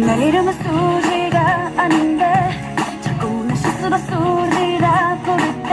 내 이름은 수지가 아닌데 자꾸 내 실수로 수리라 부를